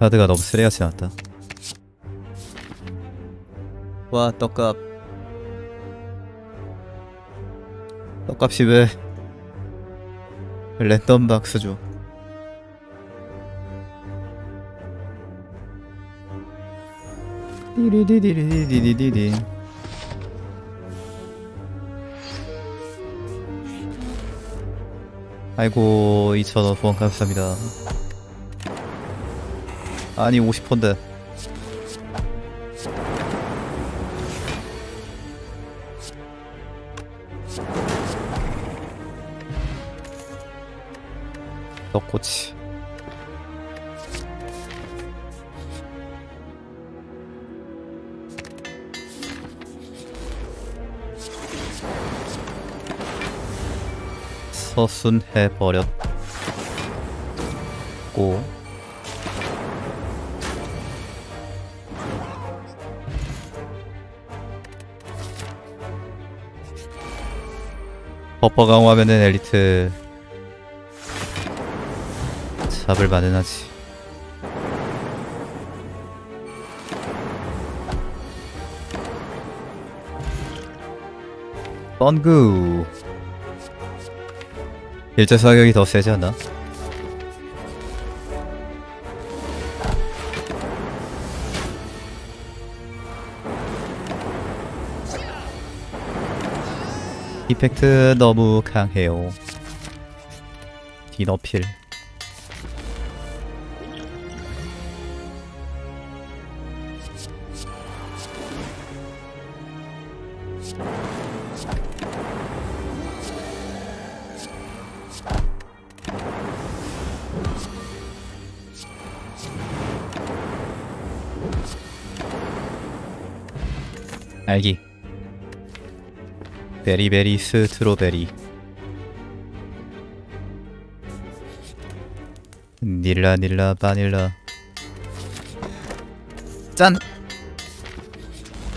카드가 너무 쓰레하지 않았다. 와 떡값. 떡값이 왜 랜덤 박스죠? 디리디디리디디디디. 아이고 2,000원 후원 감사합니다. 아니 50%인데 떡꼬치. 서순해버렸고 버퍼 강화하면은 엘리트 잡을 만은 하지 뻔구 일제 사격이 더 세지 않나? 이펙트 너무 강해요. 디너필 베리베리 스트로베리. 닐라 닐라 바닐라. 짠!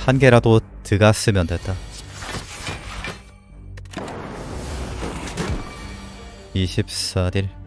한 개라도 들어갔으면 됐다. 24딜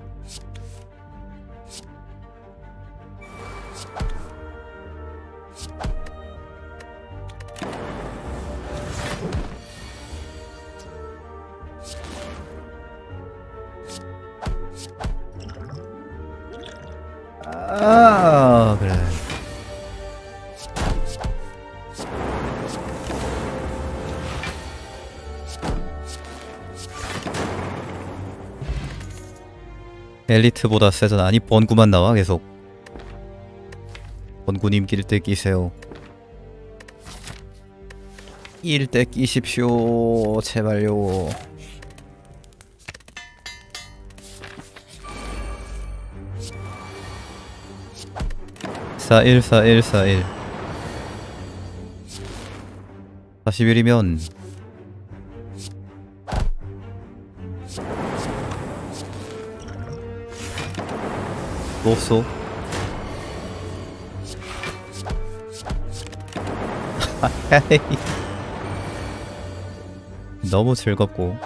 엘리트보다 세전 아니 번구만 나와 계속. 번구님 낄때 끼세요. 낄 때 끼십시오 제발요. 41 41 41 41이면 없어. 너무 즐겁고.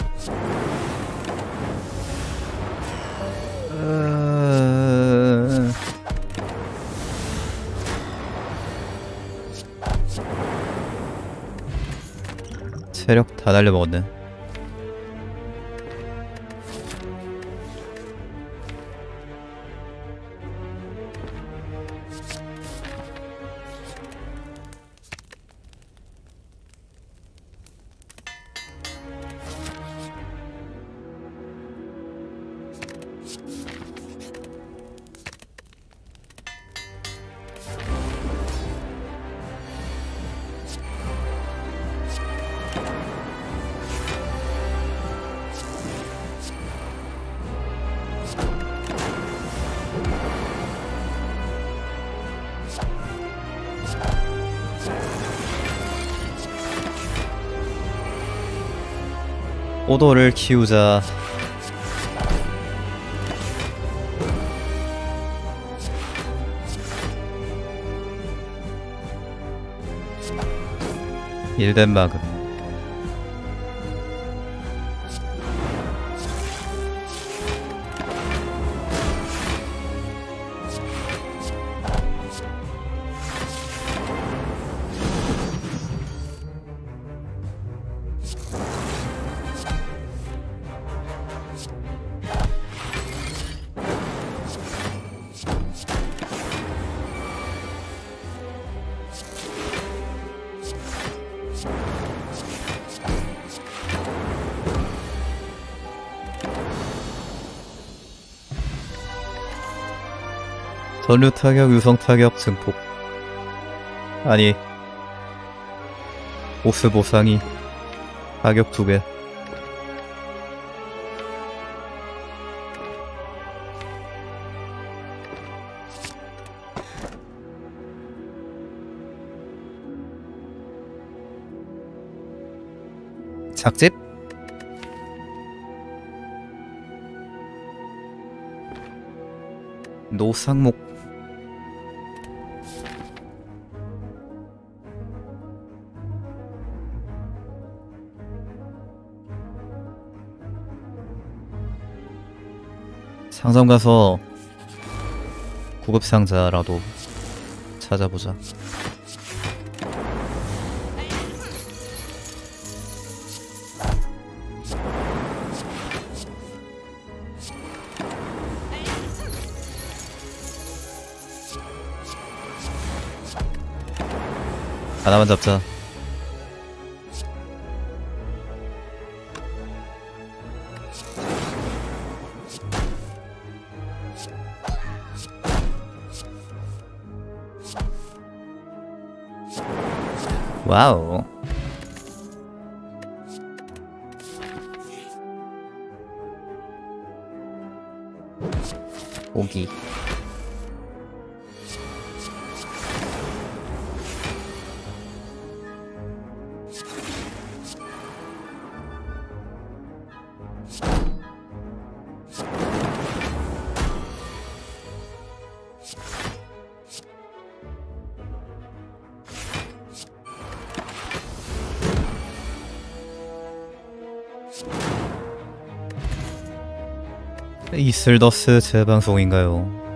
으... 체력 다 달려 먹었네. 오도를 키우자. 일덴마금 전류 타격, 유성 타격 증폭. 아니, 보스 보상이 타격 두 배. 작집? 노상목 상점 가서 구급 상자라도 찾아보자. 하나만 잡자. 와우. 고기. 이슬더스 재방송인가요?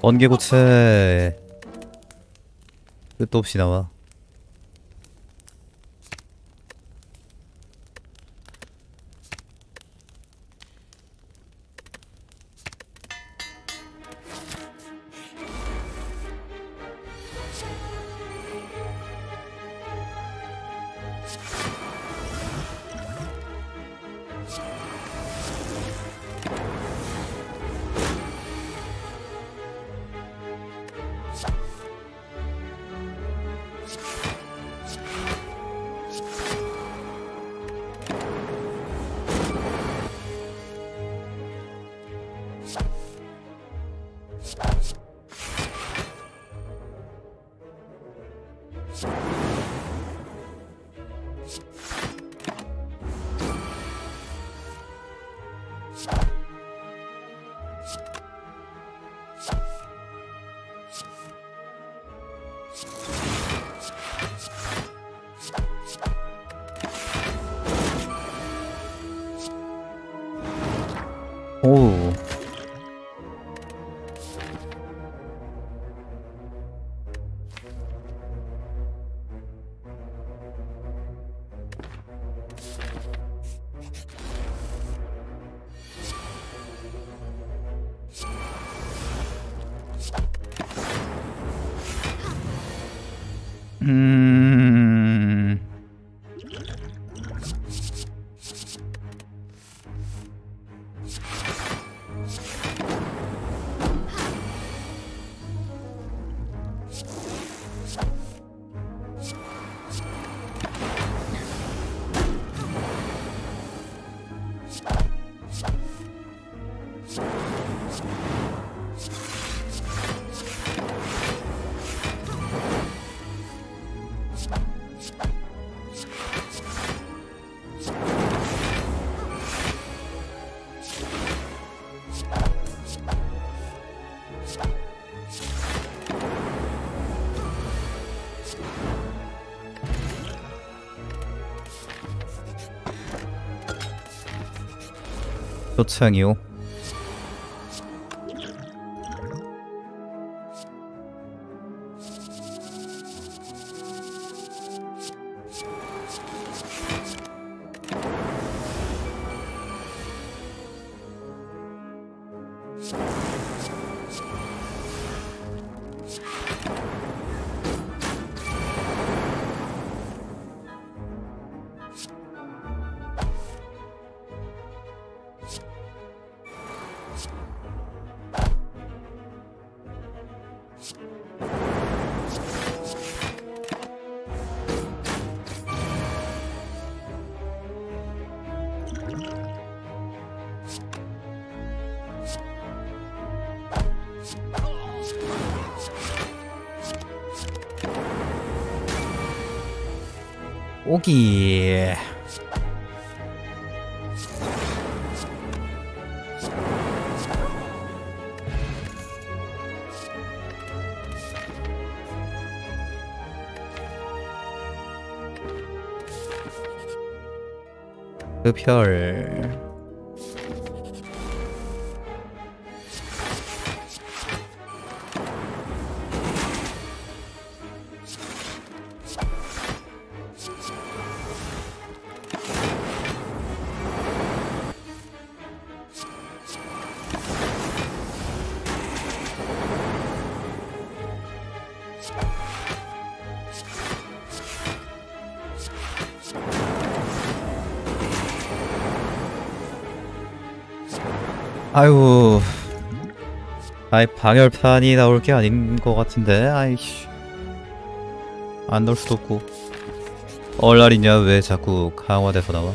번개고체 끝도 없이 나와. 음. 표창이요. 오기. 흡혈. 아유. 아이 방열판이 나올 게 아닌 것 같은데. 아이씨. 안 넣을 수도 없고. 얼랄이냐 왜 자꾸 강화돼서 나와?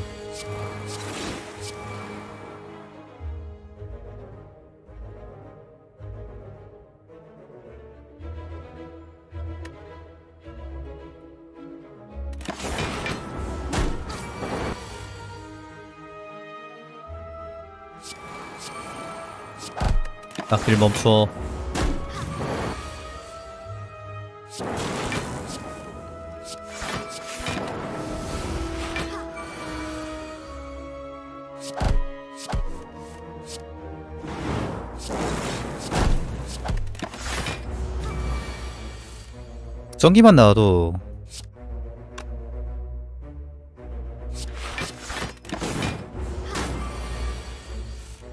딱길 멈춰. 전기만 나와도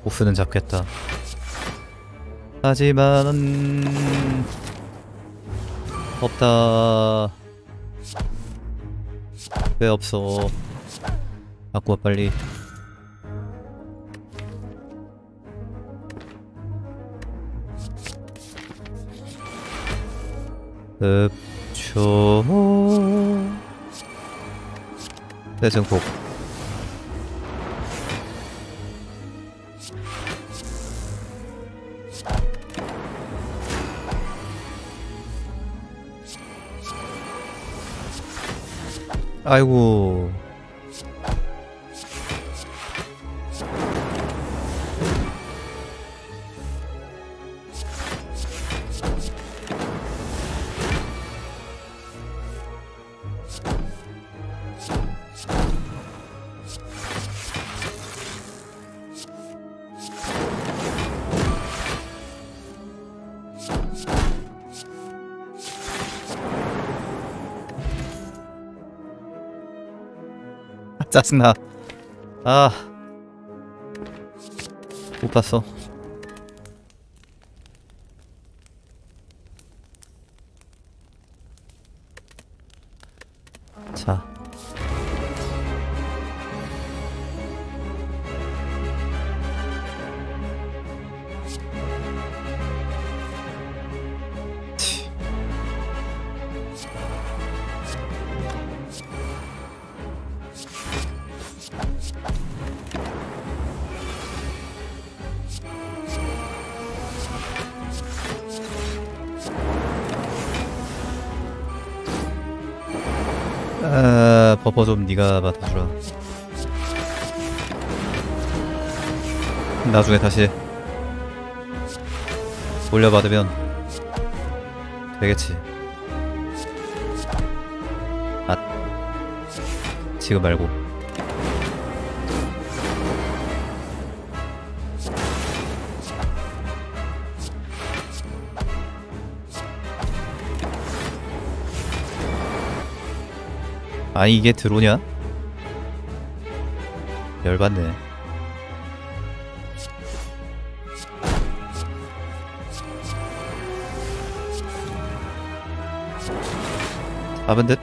보스는 잡겠다. 하지만 없다. 왜 없어? 갖고 와 빨리. 흡초 대증폭 아이고 짜증나. 아. 못 봤어. 아, 버퍼 좀 네가 맡아주라. 나중에 다시 올려받으면 되겠지. 아, 지금 말고. 아 이게 들어오냐? 열받네. 아 근데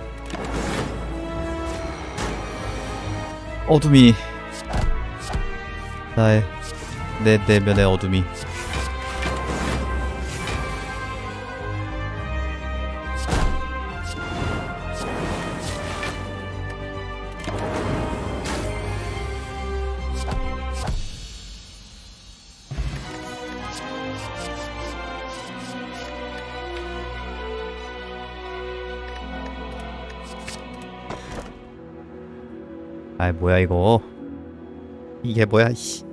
어둠이. 나의 내 내면의 어둠이. 뭐야 이거? 이게 뭐야 이씨.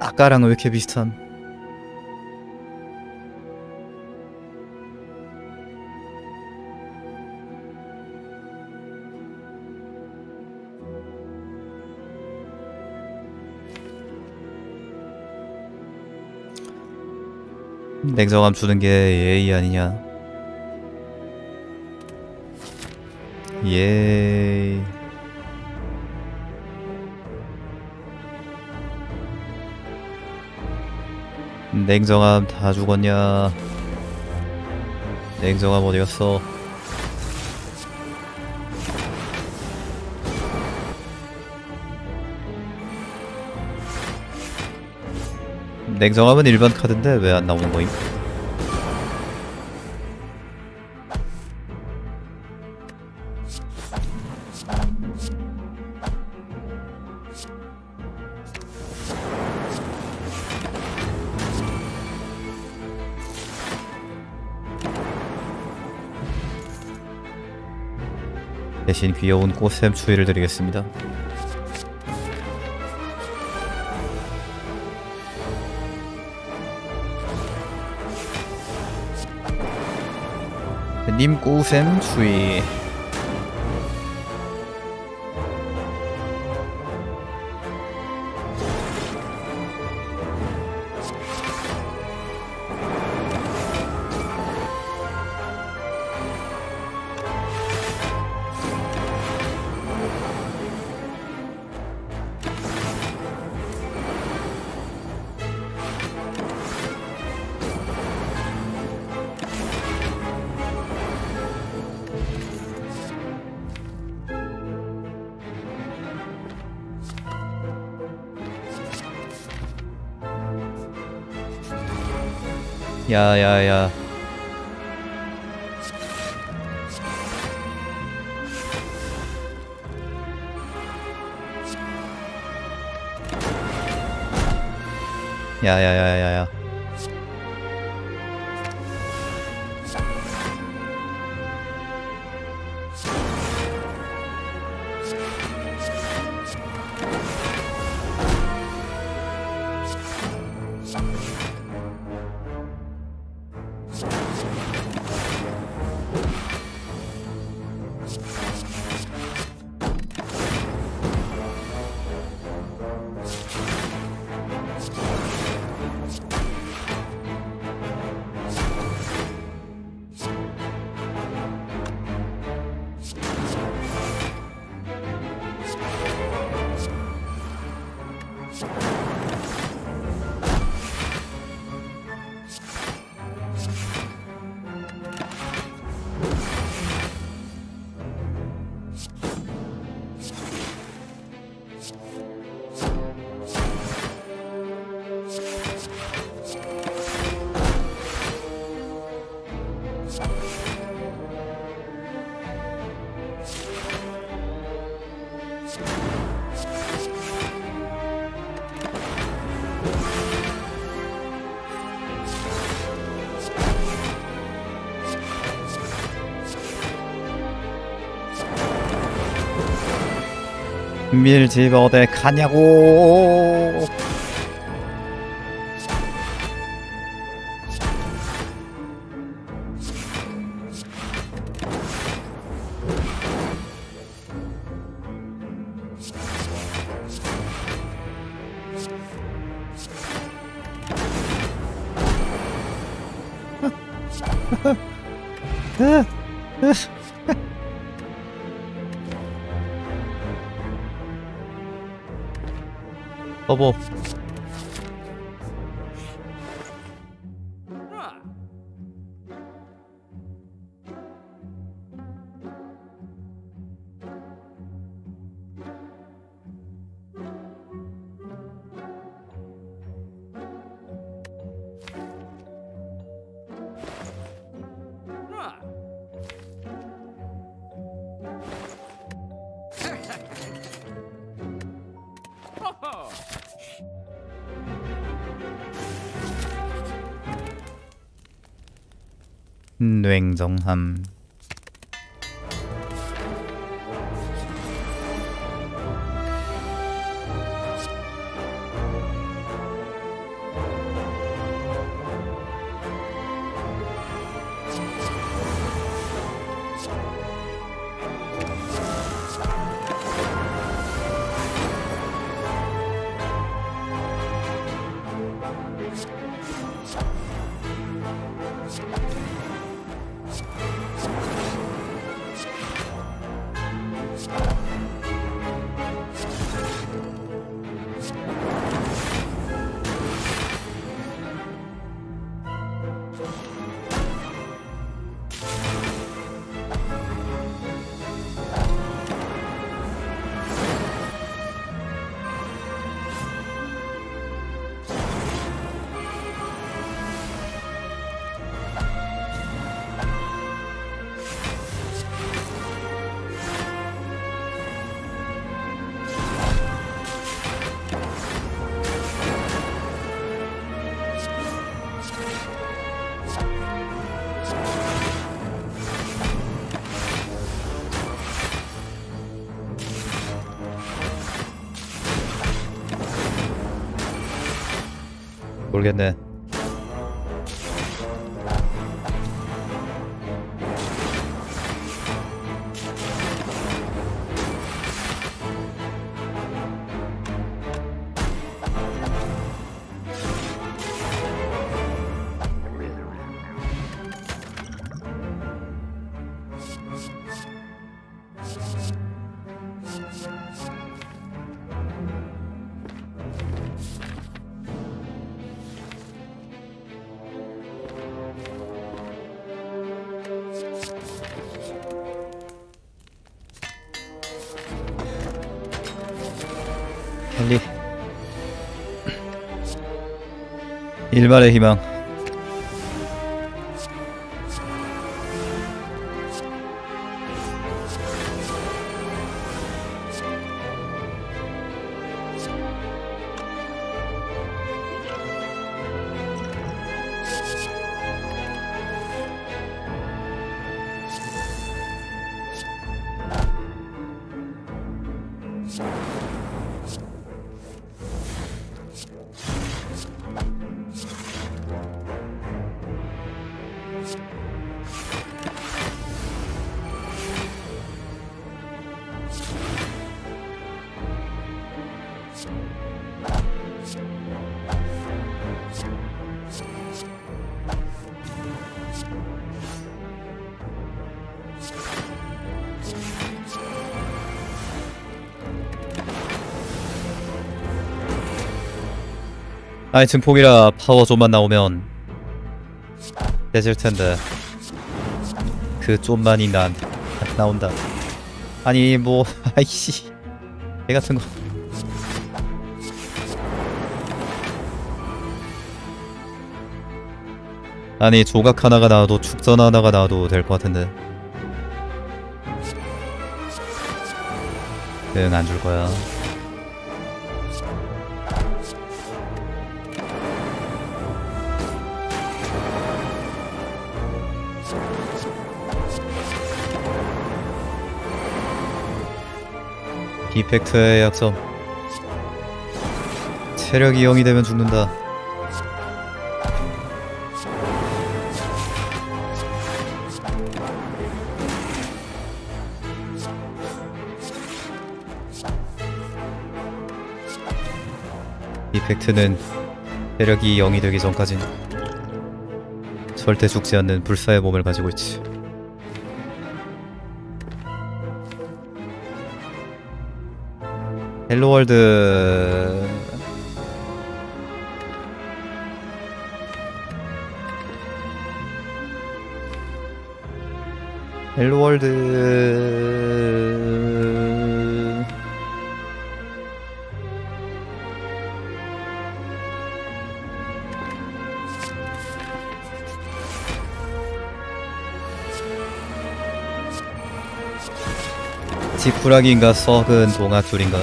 아까랑 왜 이렇게 비슷한? 냉정함 주는 게 예의 아니냐 예. 냉정함 다 죽었냐? 냉정함 어디 갔어? 냉정함은 일반 카드인데 왜 안 나오는 거임? 대신 귀여운 꽃샘 추위를 드리겠습니다. 님 꽃샘 추위 야야야. 야야야야야 밀 집 어디 가냐고 여보 냉정함 모 일말의 희망 아니 증폭이라 파워 좀만 나오면 되질 텐데. 그 좀만이 난 나온다. 아니 뭐 아이씨. 개 같은 거. 아니 조각 하나가 나와도 축전 하나가 나와도 될 것 같은데. 응 안 줄 거야 이펙트의 약점. 체력이 0이 되면 죽는다. 이펙트는 체력이 0이 되기 전까진 절대 죽지 않는 불사의 몸을 가지고 있지. 헬로월드. 헬로월드 지푸라기인가 썩은 동아 줄인가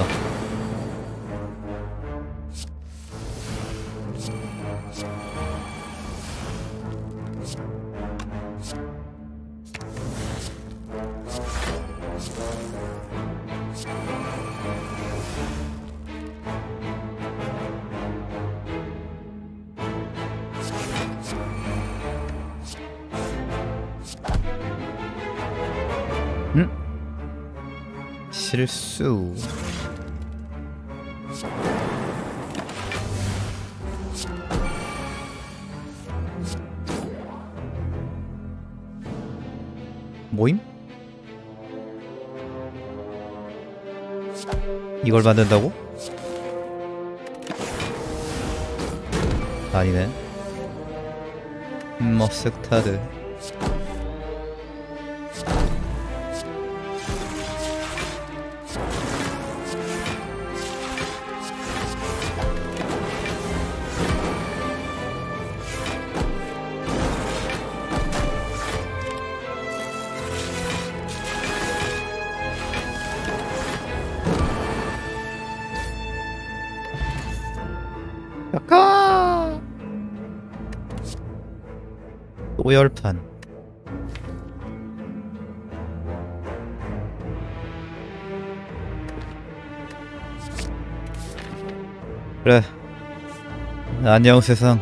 실수. 모임? 이걸 만든다고? 아니네. 머스타드. 안녕 세상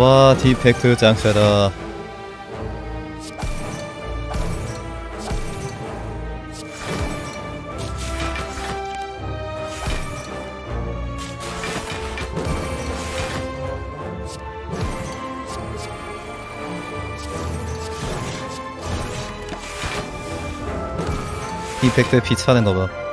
와 디펙트 짱세다. 디펙트 비차는 거봐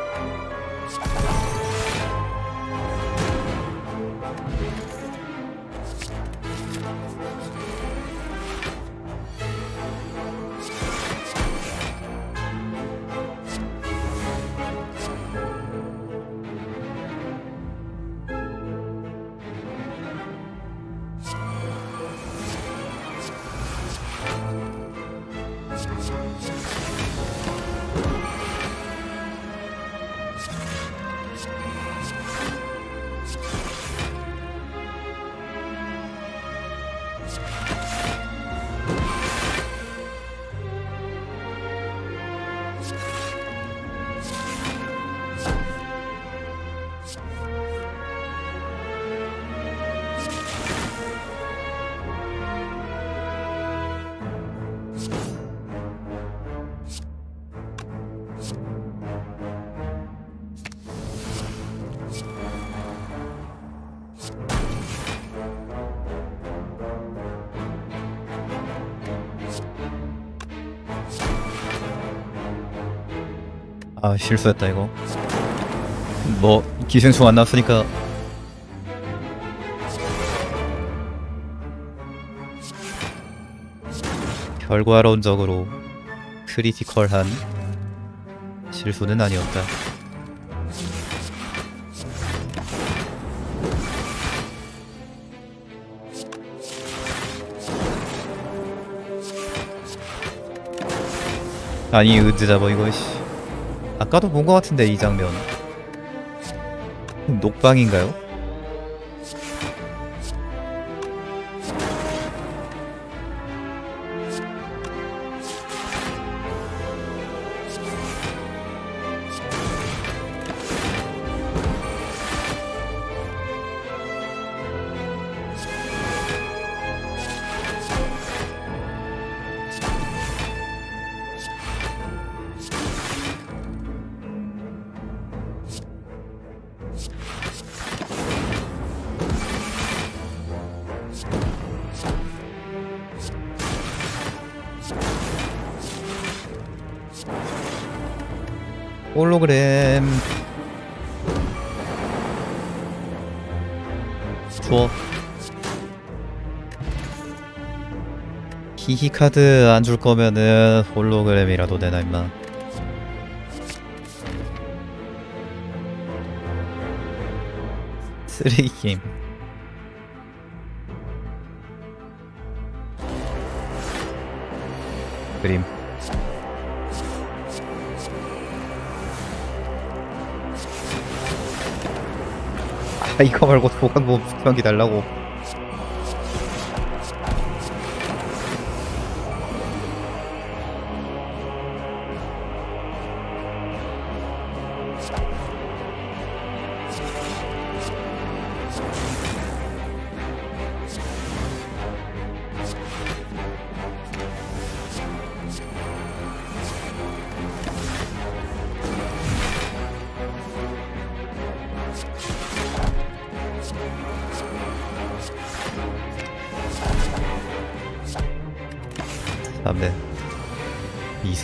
아 실수했다 이거. 뭐 기생충 안 나왔으니까. 결과론적으로 크리티컬한 실수는 아니었다. 아니 잡아 이거 씨 아까도 본 것 같은데 이 장면 녹방인가요? 홀로그램 줘 히히 카드 안 줄 거면은 홀로그램이라도 내놔 임마 쓰레기 게임. 그림. 이거 말고 보관보험 수평기 달라고.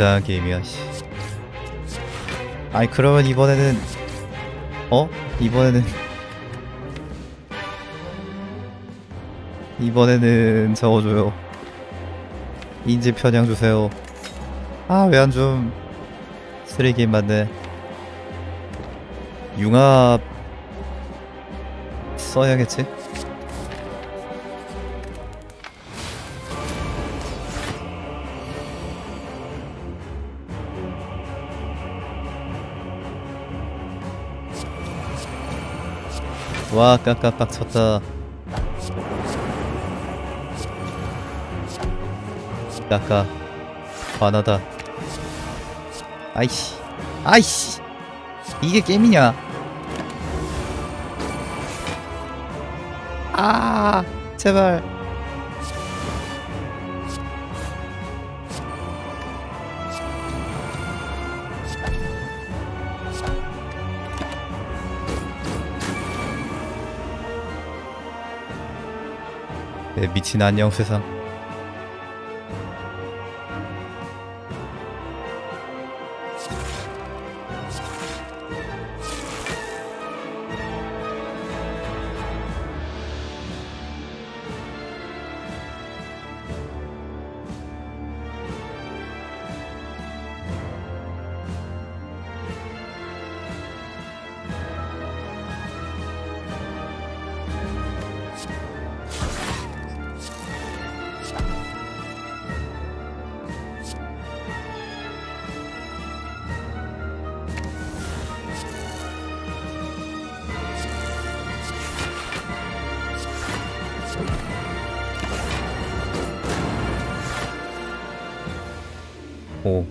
이상한 게임이야. 씨. 아니 그러면 이번에는 어? 이번에는 이번에는 적어줘요. 인지 편향 주세요. 아 왜 안 좀 쓰레기 맞네. 융합 써야겠지? 와 깜깜빡 쳤다. 까까. 화나다. 아이씨. 아이씨. 이게 게임이냐? 아 제발 미친 안녕 세상 오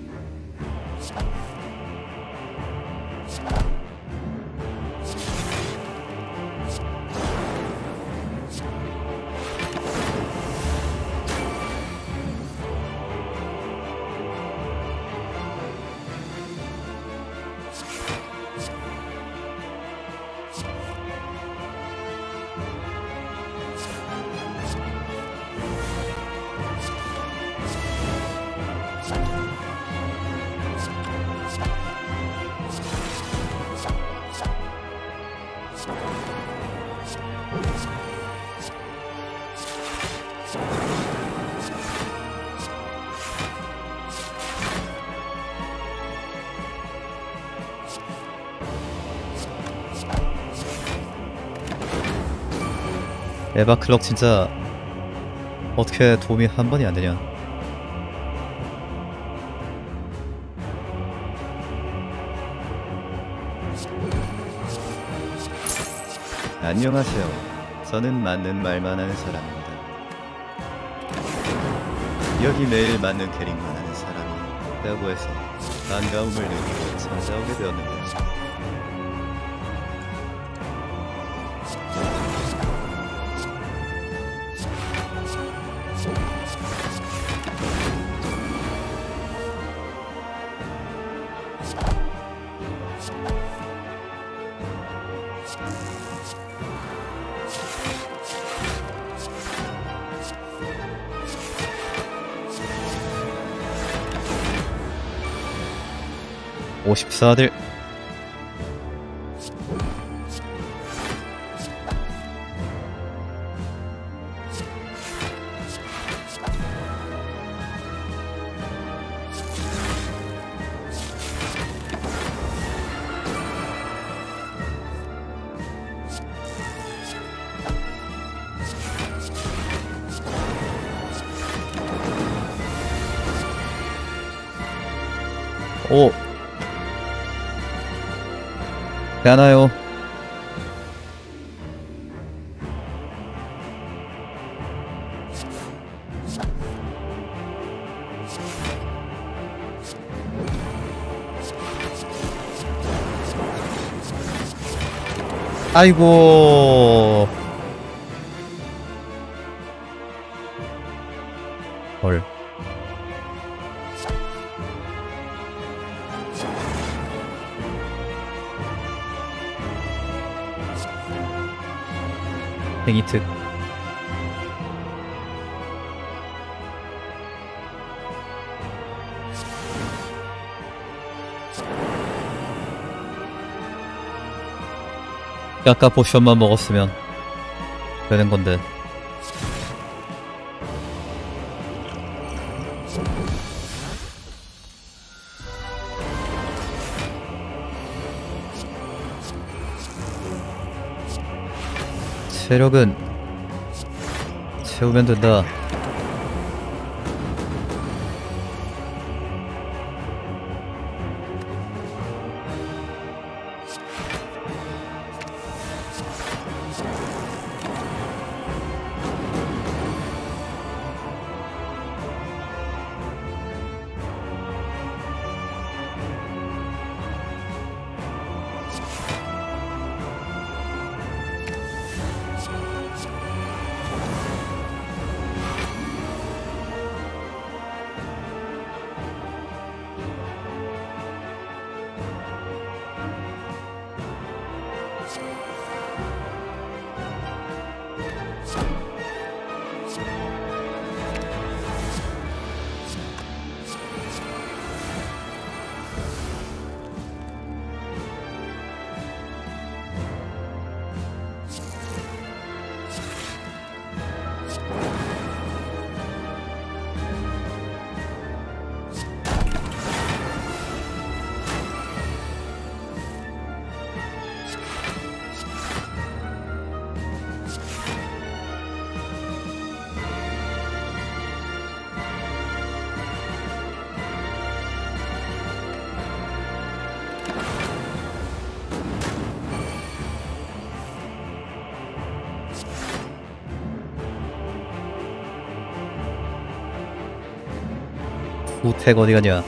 에바 클럭 진짜 어떻게 도움이 한 번이 안 되냐 안녕하세요. 저는 맞는 말만 하는 사람입니다. 여기 매일 맞는 캐릭만 하는 사람이 있다고 해서 반가움을 느끼고 찾아오게 되었는데 요. 오 아이고. 아까 포션만 먹었으면 되는 건데 체력은 채우면 된다. 우택 어디 가냐?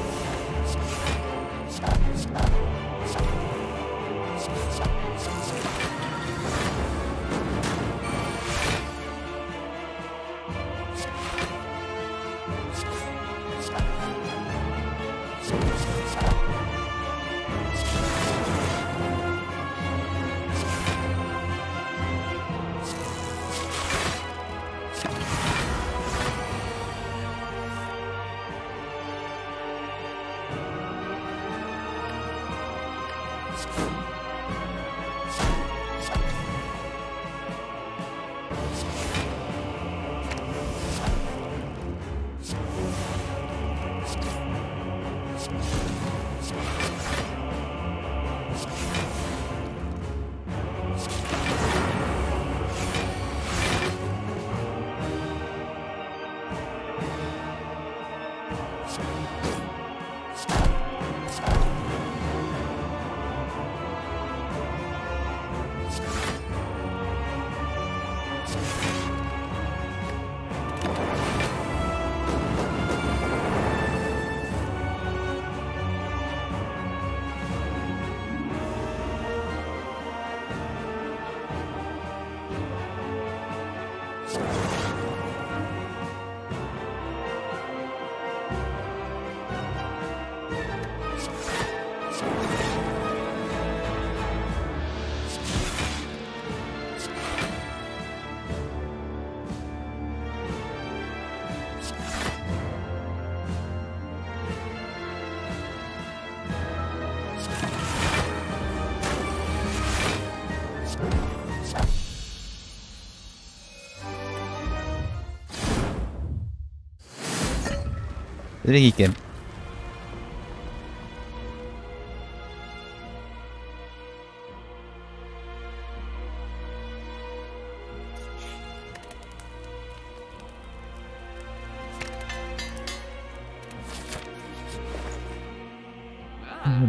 쓰레기 게임.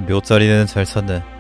묘자리는 잘 찾네.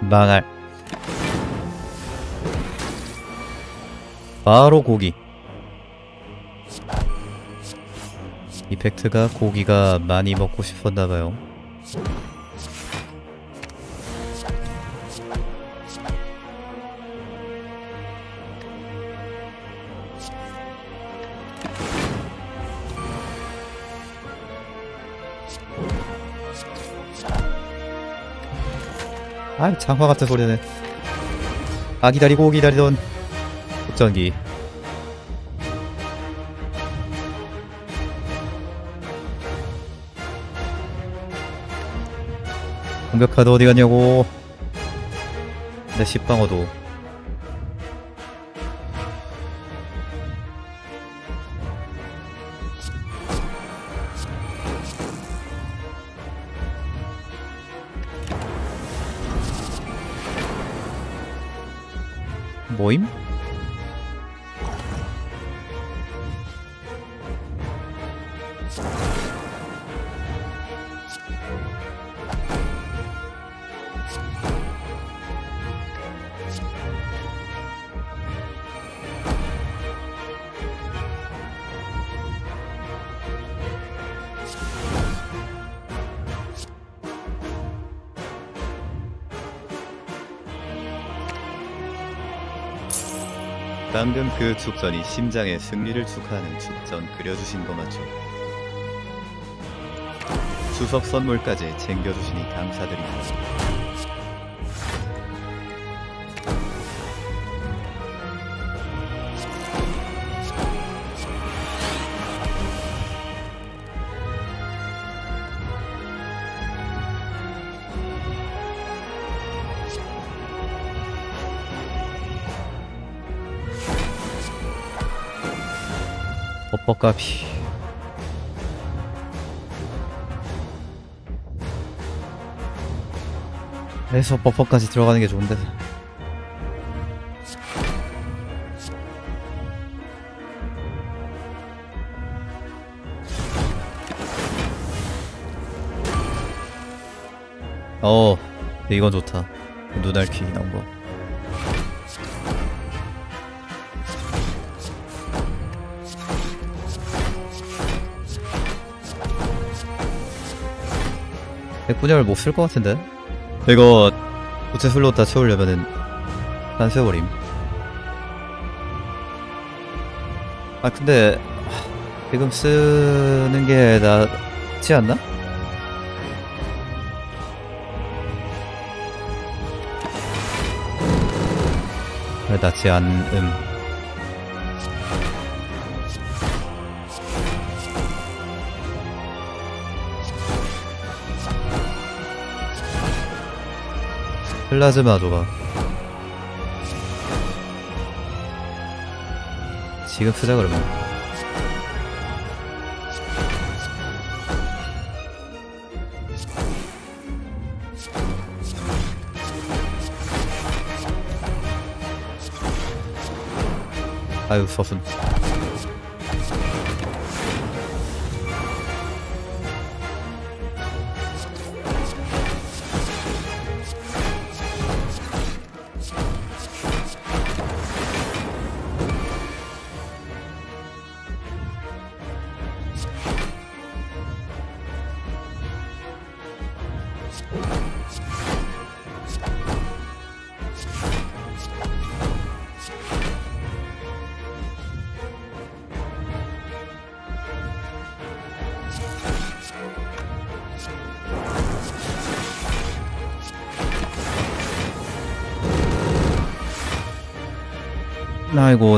망할. 바로 고기. 이펙트가 고기가 많이 먹고 싶었나봐요. 아이 장화 같은 소리네. 아 기다리고 기다리던 복전기. 공격카드 어디 갔냐고. 내 십방어도. 방금 그 축전이 심장의 승리를 축하하는 축전 그려주신 거 맞죠? 수석 선물까지 챙겨주시니 감사드립니다. 뻑뻑가비 해서 버퍼까지 들어가는 게 좋은데. 어 이건 좋다. 눈알퀴 나온 거 분열을 못쓸 것 같은데? 이거 고체 슬롯 다 채우려면은 난 세워버림 아 근데 하, 지금 쓰는 게 낫지 않나? 왜 낫지 않음 플라즈마 조각 지금 쓰자 그러면. 아유 서순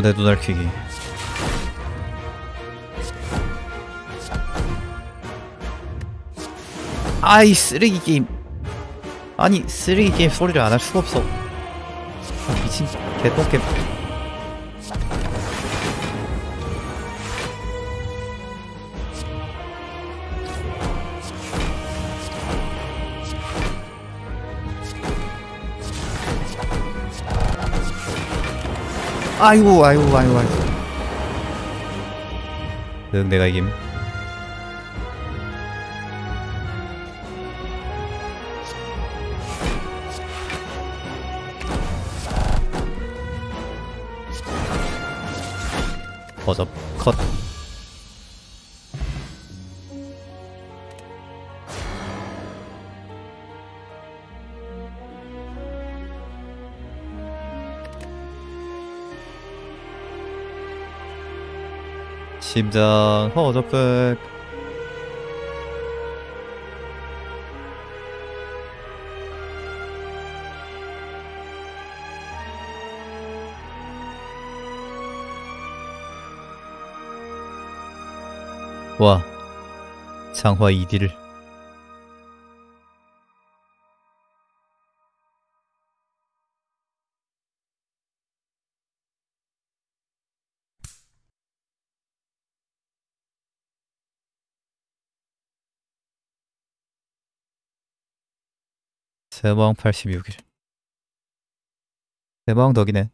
내 눈알 퀴기. 아이 쓰레기 게임. 아니 쓰레기 게임 소리를 안 할 수가 없어. 아, 미친 개똥게임 아이고 아이고 아이고 아이고. 응 내가 이김 심장 허접백 와 장화 2D를 세방 86일 세방 덕이네